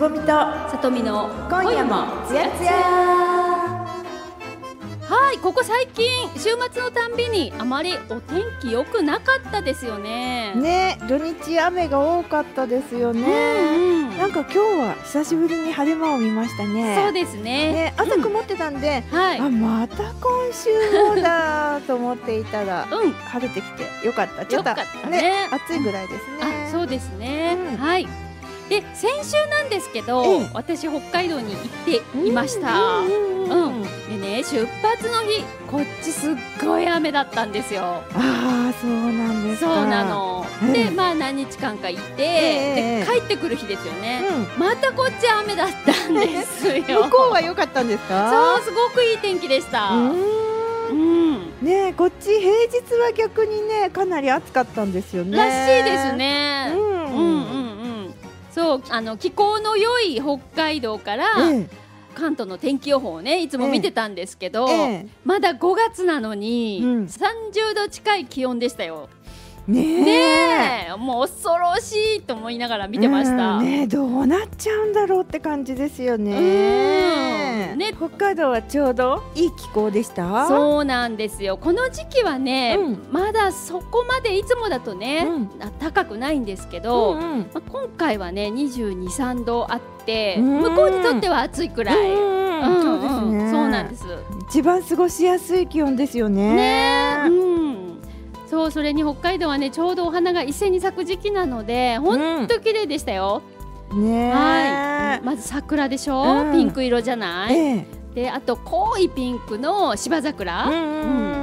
ぼみとさとみの今夜もつやつやはいここ最近週末のたんびにあまりお天気良くなかったですよね。ね土日雨が多かったですよね、うんうん。なんか今日は久しぶりに晴れ間を見ましたね。そうですね。ね朝曇ってたんで、はい。あまた今週もだと思っていたら うん。晴れてきてよかった。ちょっとよかったね暑いぐらいですね。あそうですね、うん。はいで先週なんですけど、ええ私北海道に行っていました。うんうんうんうん。でね出発の日こっちすっごい雨だったんですよ。ああそうなんですか。そうなの、ええでまあ何日間かいて、ええで帰ってくる日ですよね、うまたこっち雨だったんですよ。ん 向こうは良かったんですか？そうすごくいい天気でした。ううん、ん。ねえこっち平日は逆にねかなり暑かったんですよね。らしいですね、うんうん。うんうんそうあの気候の良い北海道から、え関東の天気予報をねいつも見てたんですけど、ええ。まだ5月なのに、うん。30度近い気温でしたよ。え。ねえ。もう恐ろしいと思いながら見てました。うん。ねえどうなっちゃうんだろうって感じですよね。うん。ね。北海道はちょうどいい気候でした？そうなんですよ。この時期はね、うん。まだそこまでいつもだとね、うん。あ高くないんですけど、うんうん。まあ、今回はね2 2 3度あって、うん。向こうにとっては暑いくらい、うんうんそうですね。そうなんです。一番過ごしやすい気温ですよね。ねうんそうそれに北海道はねちょうどお花が一斉に咲く時期なので本当綺麗でしたよ、ねえ。はい。まず桜でしょ、うん。ピンク色じゃない、ええ。であと濃いピンクの芝桜、うんうん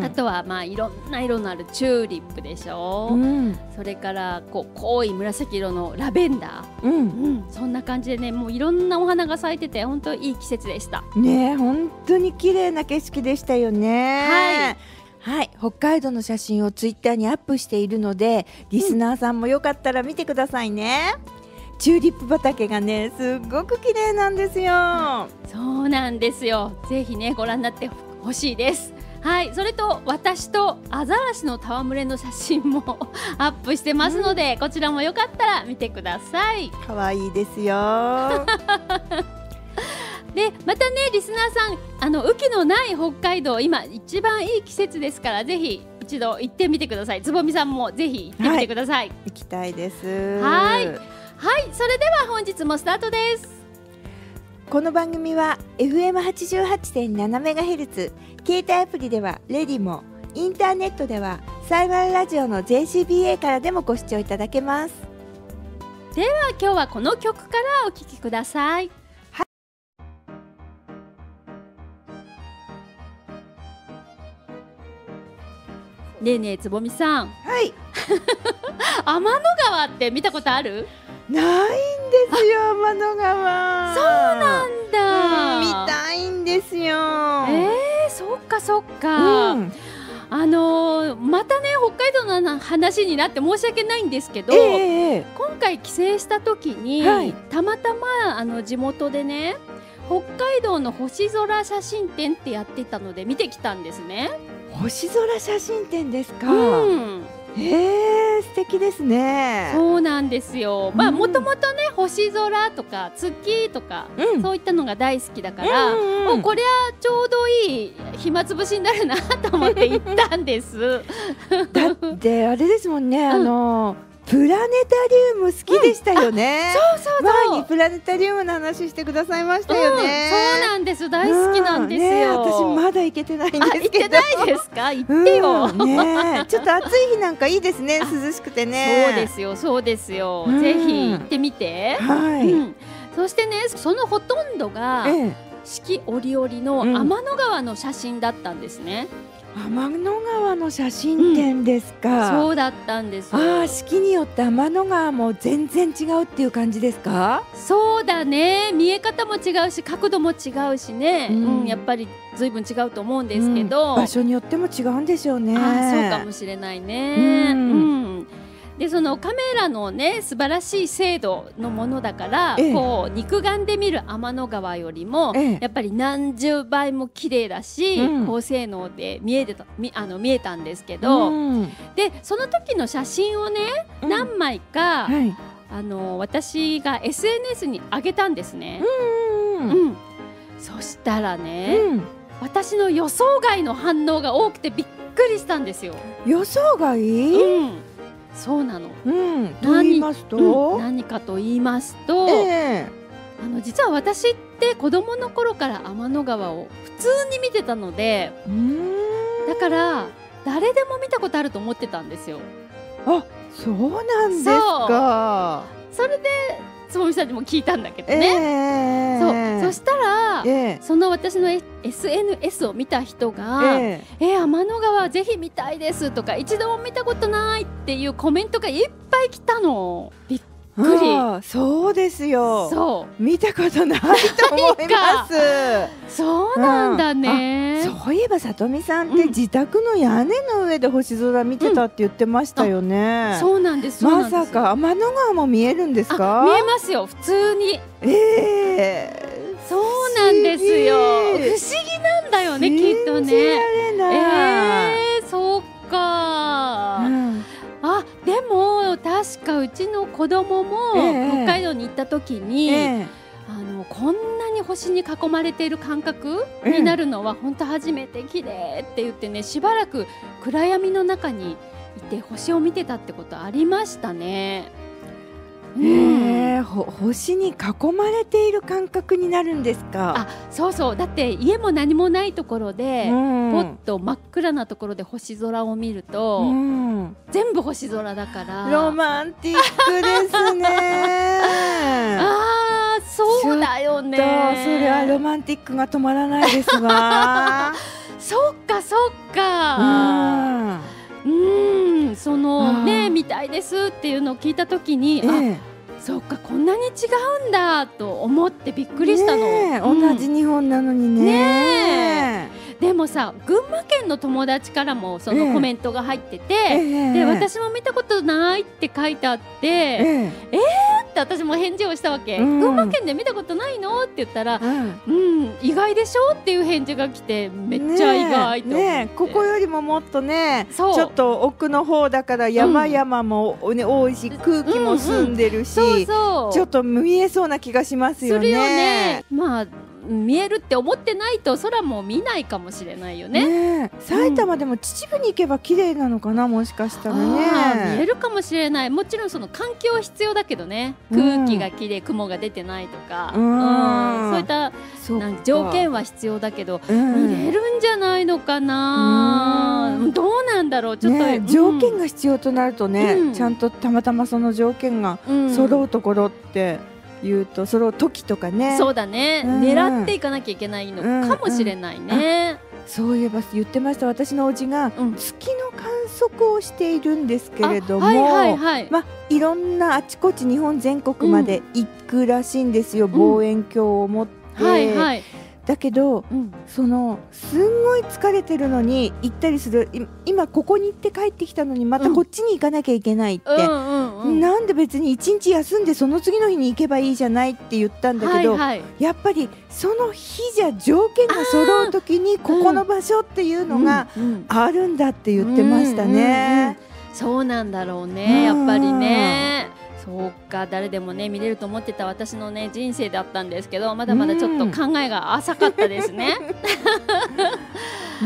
あとはまあいろんな色のあるチューリップでしょ、うん。それからこう濃い紫色のラベンダー、うん。うん、そんな感じでねもういろんなお花が咲いてて本当いい季節でした。ねえ本当に綺麗な景色でしたよね。はい、北海道の写真をツイッターにアップしているのでリスナーさんもよかったら見てくださいね、チューリップ畑がねすっごく綺麗なんですよ。そうなんですよ。ぜひねご覧になってほしいです。はいそれと私とアザラシの戯れの写真も アップしてますので、こちらもよかったら見てください。可愛いですよ でまたねリスナーさんあの雨季のない北海道今一番いい季節ですからぜひ一度行ってみてください。つぼみさんもぜひ行ってみてください。行きたいです。はい。はい。それでは本日もスタートです。この番組は FM88.7 メガヘルツ携帯アプリではレディモインターネットではサイバルラジオの JCBA からでもご視聴いただけます。では今日はこの曲からお聴きくださいねえねえつぼみさん。はい。天の川って見たことある？ないんですよ天の川。そうなんだ、うん見たいんですよ。えー、そっかそっか、うん。あのーまたね北海道の話になって申し訳ないんですけど、ええ。今回帰省した時に、はい。たまたまあの地元でね北海道の星空写真展ってやってたので見てきたんですね。星空写真展ですか、うん、ええ素敵ですね。そうなんですよ。まあうん。もともとね星空とか月とか、うん。そういったのが大好きだから、うんうんうん。もうこれはちょうどいい暇つぶしになるなと思って行ったんです。だってあれですもんね、あのプラネタリウム好きでしたよね、そうそうそう。前にプラネタリウムの話してくださいましたよね、うん、そうなんです。大好きなんですよ。うんね私まだ行けてないんです行ってないですか？行ってよ。うんねちょっと暑い日なんかいいですね涼しくてね。そうですよそうですよ、うん。ぜひ行ってみて、はい、うん、そしてねそのほとんどがええ。四季折々のうん。天の川の写真だったんですね、天の川の写真展ですか、そうだったんです。ああ四季によって天の川も全然違うっていう感じですか。そうだね。見え方も違うし角度も違うしね、ううんんやっぱりずいぶん違うと思うんですけど、うん。場所によっても違うんでしょうね。そうかもしれないね。ううんんでそのカメラのね素晴らしい精度のものだから、ええ。こう肉眼で見る天の川よりも、ええ。やっぱり何十倍も綺麗だし、うん。高性能で見えてたみあの見えたんですけど、うん。でその時の写真をねうん。何枚か、はい。あの私が SNS に上げたんですね。うん。うん、そしたらね、うん。私の予想外の反応が多くてびっくりしたんですよ。予想外？うん、そうなの。うん。と言いますうんと何かと言いますと、えあの実は私って子供の頃から天の川を普通に見てたのでだから誰でも見たことあると思ってたんですよ。あそうなんですか。それでつぼみさんにも聞いたんだけどえね、えそう。そしたら、ええ。その私の SNS を見た人がえ「え天の川ぜひ見たいです」とか「一度も見たことない」っていうコメントがいっぱい来たの。びっえくり。そうですよ。そう。見たことないと思います。そうなんだね、そういえばさとみさんってうん。自宅の屋根の上で星空見てたって言ってましたよね、そうなんですそうなんです。まさか天の川も見えるんですか？あ見えますよ普通に。ええそうなんですよ。不思議。議なんだよねきっとねれない、えー、そうか、かうちの子供もええ。北海道に行った時に、えあのこんなに星に囲まれている感覚ええ。になるのは本当初めて綺麗って言ってねしばらく暗闇の中にいて星を見てたってことありましたね。えええほ星に囲まれている感覚になるんですか？あそうそう。だって家も何もないところで、うん。ポッと真っ暗なところで星空を見ると、うん。全部星空だから。ロマンティックですね。あーそうだよね。とそれはロマンティックが止まらないですわ。そっかそっうかん。うん。そのね見たいですっていうのを聞いた時に、あえそっかこんなに違うんだと思ってびっくりしたの、ねえうん。同じ日本なのにねでもさ群馬県の友達からもそええ。のコメントが入ってて、ええで私も見たことないって書いてあって、ええ。って私も返事をしたわけ、うん。群馬県で見たことないの？って言ったらうん。うん意外でしょ？っていう返事が来てめっちゃ意外とねえねえここよりももっとねちょっと奥の方だから山々も、ね多いし空気も澄んでるし、ちょっと見えそうな気がしますよね。よね。まあ見えるって思ってないと空も見ないかもしれないよね。ねえ。埼玉でも秩父に行けば綺麗なのかなもしかしたらあー見えね。るかもしれない。もちろんその環境は必要だけどね。うん。空気がきれい雲が出てないとか、うん。そういったなん条件は必要だけどうん。見れるんじゃないのかな。うん。どうなんだろう。ちょっと、ねえ条件が必要となるとね、うん。ちゃんとたまたまその条件がうん。揃うところっていうと揃う時とかね。そうだね、うん。狙っていかなきゃいけないのかもしれないね、そういえば言ってました。私のおじがうん。月の観測をしているんですけれども、あはいはいはい、まあ、いろんなあちこち日本全国まで行くらしいんですよ、望遠鏡を持って、はいはい、だけどうん、そのすんごい疲れてるのに行ったりするい今ここに行って帰ってきたのにまたこっちに行かなきゃいけないって、なんで別に一日休んでその次の日に行けばいいじゃないって言ったんだけど、はいはい。やっぱりその日じゃ条件が揃う時にここの場所っていうのがあるんだって言ってましたね。そうなんだろううんねやっぱりねそうか誰でもね見れると思ってた私のね人生だったんですけどまだまだちょっと考えが浅かったですね。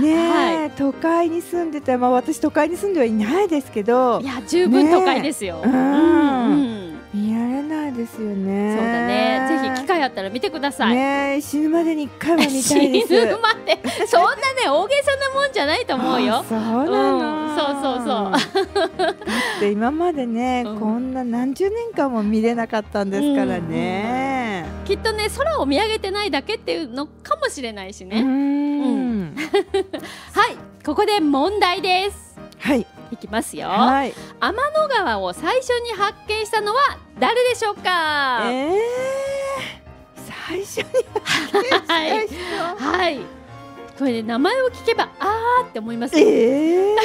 ねえ、は都会に住んでたまあ私都会に住んではいないですけど。いや十分都会ですよ。うん。うんないですよね。そうだねぜひ機会あったら見てください。ねえ死ぬまでに一回は見たいです。死ぬまでそんなね大げさなもんじゃないと思うよあ。そうなの、うんそうそうそうだって今までね、うんこんな何十年間も見れなかったんですからね。きっとね空を見上げてないだけっていうのかもしれないしうね。んはいここで問題です。はいいきますよ。はい。天の川を最初に発見したのは誰でしょうか？えー、最初にはい。はい。これね名前を聞けばあーって思いますよ。え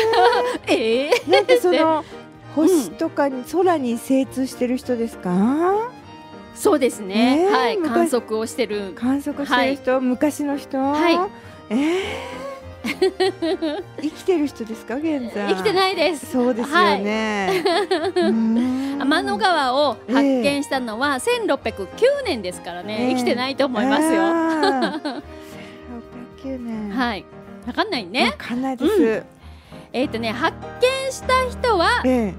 えー、なんでそでの星とかに、空に精通してる人ですか？そうですね。ねえはい。昔観測をしてる。観測してる人、昔の人？はいえ 生きてる人ですか現在？生きてないです。そうですよね、天の川を発見したのは1609年ですからね、えー、生きてないと思いますよ、1609 年。はい。わかんないね。わかんないです、うん、えっ、ー、とね発見した人は、えー、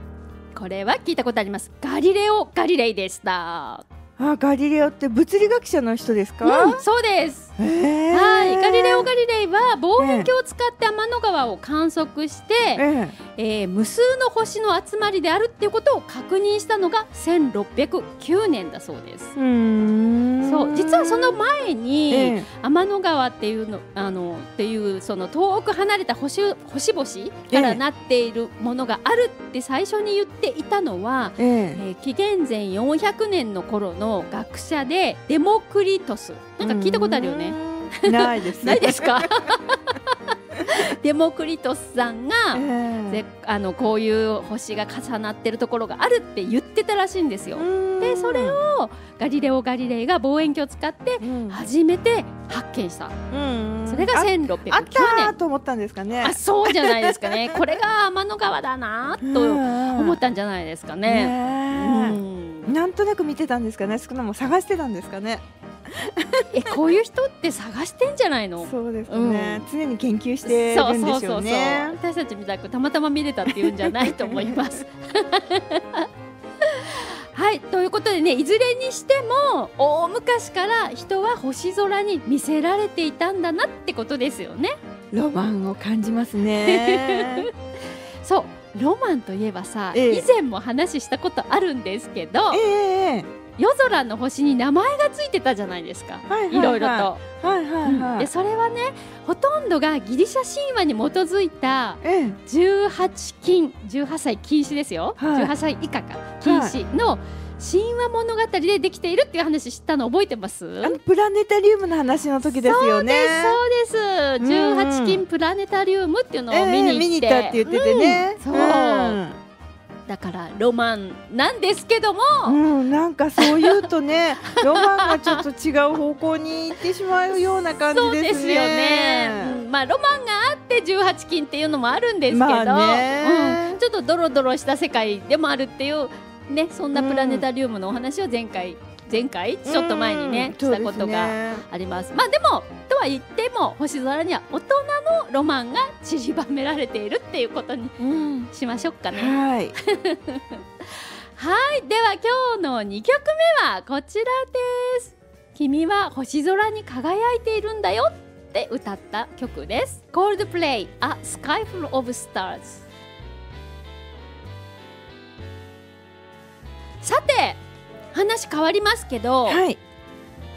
これは聞いたことあります。ガリレオ・ガリレイでした。あガリレオって物理学者の人ですか、うん、そうです、えー、はい。ガリレオ・ガリレイは望遠鏡を使って天の川を観測して、えー、えー、無数の星の集まりであるっていうことを確認したのが1609年だそうです。そう。実はその前に、えー、天の川っていうのあのっていうその遠く離れた星星々からなっているものがあるって最初に言っていたのは、えー、えー、紀元前400年の頃のの学者でデモクリトス。なんか聞いたことあるよね ないです。ないですか？デモクリトスさんが、えー、であのこういう星が重なってるところがあるって言ってたらしいんですよ。でそれをガリレオ・ガリレイが望遠鏡を使って初めて発見した、それが1609年あと思ったんですかね。あそうじゃないですかね。これが天の川だなと思ったんじゃないですかね。ねなんとなく見てたんですかね。少なも探してたんですかね えこういう人って探してんじゃないの？そうですね、うん、常に研究してるんでしょうね。私たちみたくたまたま見れたっていうんじゃないと思います。はいということでねいずれにしても大昔から人は星空に見せられていたんだなってことですよね。ロマンを感じますね。そうロマンといえばさ、ええ、以前も話したことあるんですけど、え、夜空の星に名前がついてたじゃないですか、はいはいはい、いろいろと。はいはいはい、でそれはねほとんどがギリシャ神話に基づいた18禁18歳禁止ですよ、はい、18歳以下か。禁止の、はい神話物語でできているっていう話知ったの覚えてます？あのプラネタリウムの話の時ですよね。そうですそうです。18金プラネタリウムっていうのを見に行って、えー、見に行ったって言っててね、うん、そう、うんだからロマンなんですけども、うん、なんかそう言うとね ロマンがちょっと違う方向に行ってしまうような感じですよね。うん、まあロマンがあって18金っていうのもあるんですけど、まあうん、ちょっとドロドロした世界でもあるっていうねそんなプラネタリウムのお話を前回、前回ちょっと前にね、したことがあります。まあでもとは言っても星空には大人のロマンが散りばめられているっていうことにしましょうかね。はい。はいでは今日の2曲目はこちらです。君は星空に輝いているんだよって歌った曲です。Coldplay A Sky Full of Stars さて話変わりますけど、はい、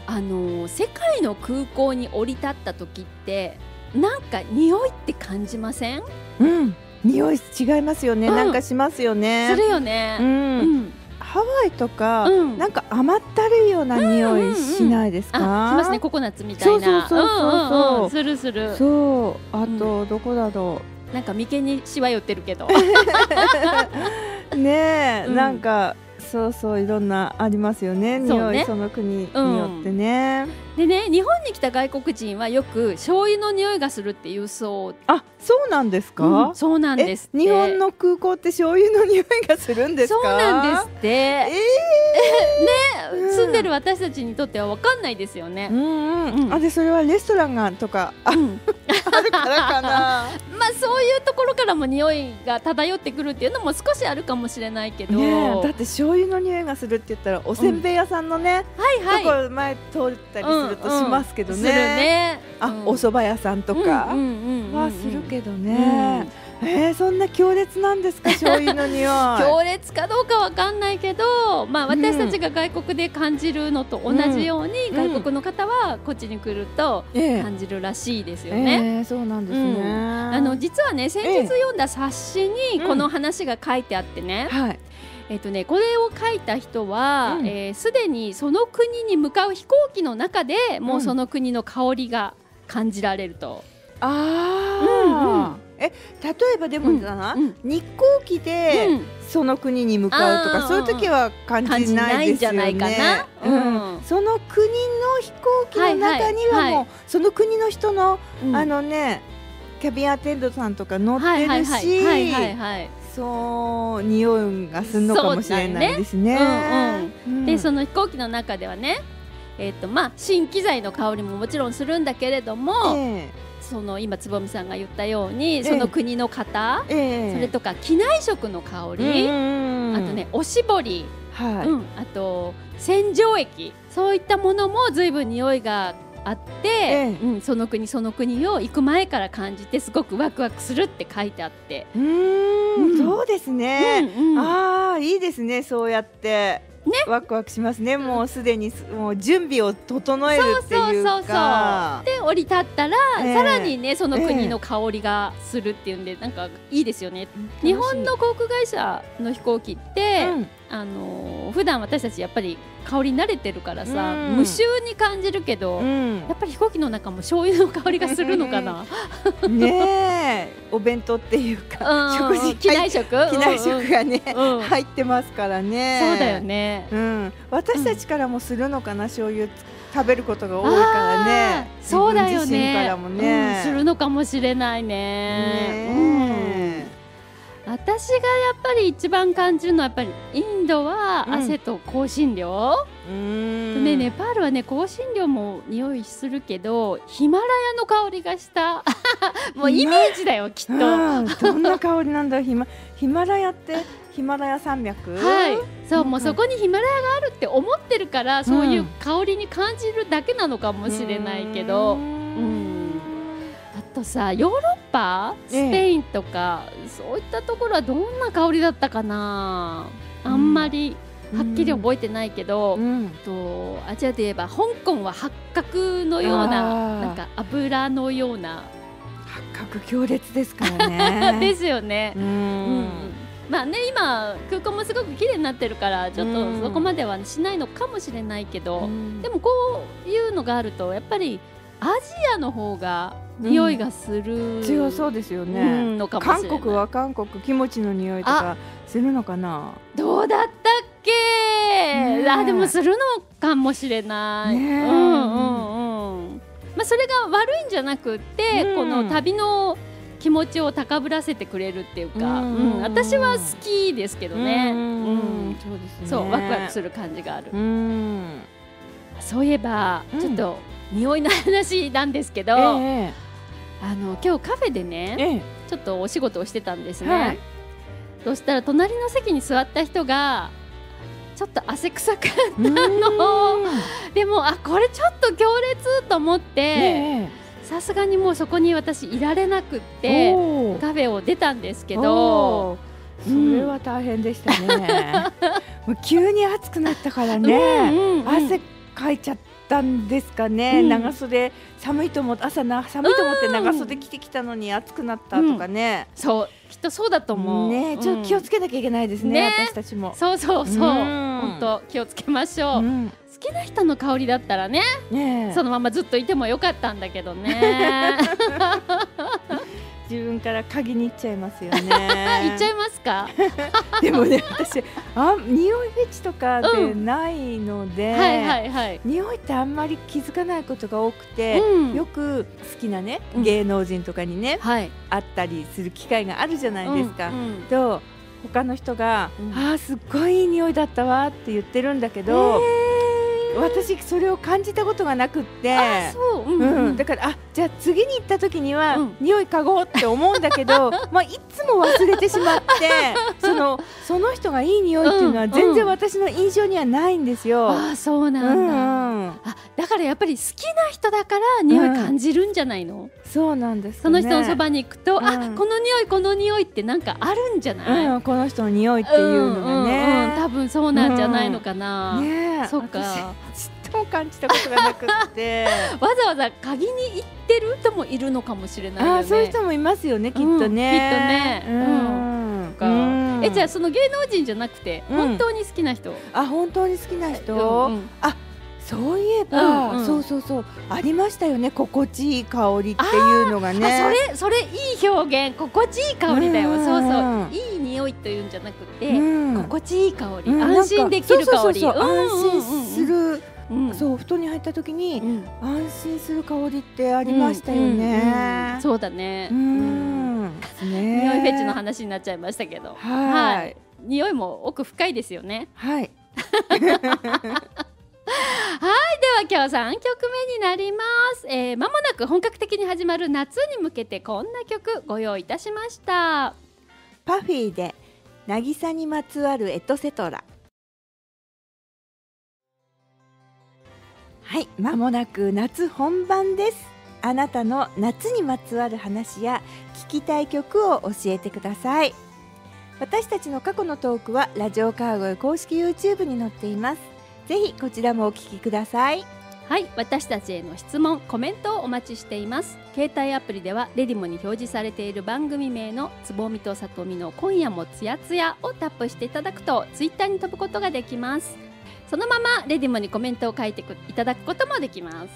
あの世界の空港に降り立った時ってなんか匂いって感じません？うん。匂い違いますよね、うん、なんかしますよね。するよね、うん、うん、ハワイとか、うん、なんか甘ったるいような匂いしないですか、うんうんうん、しますね。ココナッツみたいな。そうそうそうそう、う。んうん、するする。そう。あと、どこだろう。なんか眉間にしわ寄ってるけど。ねえ、なんかそうそういろんなありますよね。匂いその国によってね、うん、でね日本に来た外国人はよく醤油の匂いがするっていうそう。あそうなんですか、うん、そうなんです日本の空港って醤油の匂いがするんですそうなんですって。えー、ね、住んでる私たちにとっては分かんないですよね、うんうん。うん、あでそれはレストランがとかあ,、うん、あるからかな。まあそういうところからも匂いが漂ってくるっていうのも少しあるかもしれないけど、ね、だって醤油の匂いがするって言ったらおせんべい屋さんのね、うん、はいはい、とこ前通ったりするとしますけどね、あ、お蕎麦屋さんとか。はするけどね、うん、えー、そんな強烈なんですか 醤油の匂い。強烈かどうかわかんないけど、まあ、私たちが外国で感じるのと同じように、うん、外国の方はこっちに来ると感じるらしいですよね。えーえー、そうなんですね、うん、あの実はね先日読んだ冊子にこの話が書いてあってね、はいえっとね、これを書いた人はすで、うん、えー、にその国に向かう飛行機の中でもうその国の香りが感じられると。ああ、うんうん。え例えばでもだな、うんうん、日航機でその国に向かうとか、うん、そういう時は感じないですよね。うん、その国の飛行機の中にはもう、はいはい、その国の人の、あのねキャビンアテンドさんとか乗ってはいはいるしはいはいはいはいそう匂いがするのかもしれないですね。でその飛行機の中ではねえっ、とまあ新機材の香りももちろんするんだけれども、えその今つぼみさんが言ったようにえその国の方、ええ。えそれとか機内食の香り、うんあとねおしぼり、はい、うん、あと洗浄液そういったものも随分匂いがあって、えうん、その国その国を行く前から感じてすごくワクワクするって書いてあって、そうですね。うんうんああいいですねそうやって。ねワクワクしますね。もうすでにすもう準備を整えるっていうそうそうそうか。で降り立ったら、ええさらにねその国の香りがするっていうんで、なんかいいですよね日本の航空会社の飛行機って、うんあのー普段私たちやっぱり香りに慣れてるからさ、うん無臭に感じるけど、うんやっぱり飛行機の中も醤油の香りがするのかな？ねえお弁当っていうか食事機内食、機内食がね、うんうん入ってますからね。そうだよ。ね。うん、私たちからもするのかな、醤油食べることが多いからねそうだよ自分自身かねらもね。うんするのかもしれないね。ねうん私がやっぱり一番感じるのはやっぱりインドはうん。汗と香辛料、え。うん。ねネパールはね香辛料も匂いするけどヒマラヤの香りがした。もうイメージだよきっと。どんな香りなんだヒマヒマラヤって？ヒマラヤ山脈？い、そう、うん。もうそこにヒマラヤがあるって思ってるから、そういう香りに感じるだけなのかもしれないけど、とさヨーロッパスえ。えペインとか、そういったところはどんな香りだったかな？あんまりはっきり覚えてないけど、うん。とアジアで言えば香港は八角のようななんか油のような、八角強烈ですからね。ですよね。う。うん。んまあね今空港もすごく綺麗になってるからちょっうん。とそこまではしないのかもしれないけど、うん。でもこういうのがあるとやっぱりアジアの方が匂いがする、強そうですようねんのかも韓国は韓国キムチの匂いとかするのかな？どうだったっけ、ねえ。あでもするのかもしれない、ねえ。うんうんうん。まあそれが悪いんじゃなくって、うん。この旅の気持ちを高ぶらせてくれるっていうか、うん。うん。私は好きですけどね、うんうんそうですね。そうワクワクする感じがある、うん。そういえば、うん。ちょっと匂いの話なんですけど、えあの今日カフェでねええ。ちょっとお仕事をしてたんですね、はい。そしたら隣の席に座った人がちょっと汗臭くえの。でもあこれちょっと強烈と思ってえさすがにもうそこに私いられなくっえてカフェを出たんですけおどー。それは大変でしたね、もう急に暑くなったからね、うんうんうん。汗かいちゃったんですかね、うん。長袖寒いと思って朝な寒いと思って長袖着てきたのに暑くなったとかね、そうきっとそうだと思う。ねちょっと気をつけなきゃいけないですね、ね。私たちも。そうそうそう。うん。本当気をつけましょう、うん。好きな人の香りだったらね。ねえ。そのままずっといてもよかったんだけどね 自分から鍵に行っちゃいますよね。行っちゃいますか？でもね私あ匂いフェチとかでないので、はいはいはい。匂いってあんまり気づかないことが多くて、うん。よく好きなねうん。芸能人とかにね、はい。会ったりする機会があるじゃないですか。うんうん。と他の人が、うん。あーすっごいいい匂いだったわって言ってるんだけど、私それを感じたことがなくって。だからあじゃあ次に行った時には、うん。匂い嗅ごうって思うんだけど まあいつも忘れてしまって そのその人がいい匂いっていうのはうん全然私の印象にはないんですよ。あそううなんだ、んうん、あだからやっぱり好きな人だから匂い感じるんじゃないの、そうなんですかそね。の人のそばに行くと、あうん。この匂いこの匂いってなんかあるんじゃない、うん、この人の匂いっていうのがうんうんうん。ね。多分そうなんじゃないのかな、ねえ。そっかも感じたことがなくって。わざわざ鍵に行ってる人もいるのかもしれないよね。あーそういう人もいますよねきっとね。うんきっとね。うん。かうん。えじゃあその芸能人じゃなくて、うん。本当に好きな人、あ本当に好きな人？うんうん。そういえば、うんうん。そうそうそうありましたよね心地いい香りっていうのがね。あそれそれいい表現。心地いい香りだよ、うん。そうそう。いい匂匂いというんじゃなくて、うん。心地いい香り、うん安心できる香り。安心する、うんうんそうお布団に入った時に、うん。安心する香りってありましたよね。うん。そうだね、ううん。ん。匂ねいフェチの話になっちゃいましたけど。はい。匂いも奥深いですよね。はい。では今日3曲目になります、えー、間もなく本格的に始まる夏に向けてこんな曲ご用意いたしました。パフィーで渚にまつわるエトセトラ。はい、まもなく夏本番です。あなたの夏にまつわる話や聞きたい曲を教えてください。私たちの過去のトークはラジオカーゴへ公式 YouTube に載っています。ぜひこちらもお聞きください。はい私たちへの質問コメントをお待ちしています携帯アプリではレディモに表示されている番組名のつぼみとさとみの今夜もつやつやをタップしていただくとツイッターに飛ぶことができますそのままレディモにコメントを書いてくいただくこともできます。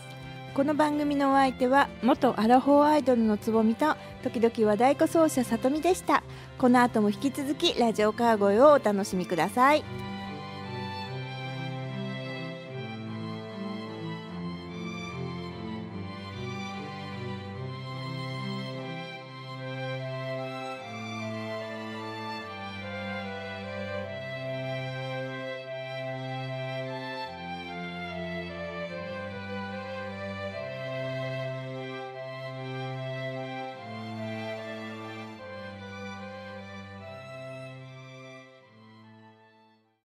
この番組のお相手は元アラフォーアイドルのつぼみと時々和太鼓奏者さとみでした。この後も引き続きラジオカーゴイをお楽しみください。